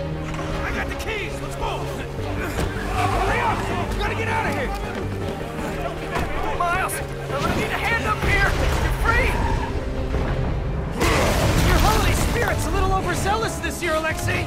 I got the keys! Let's go! Hurry up! We gotta get out of here! Miles! I'm gonna need a hand up here! You're free! Your holiday spirit's a little overzealous this year, Alexei!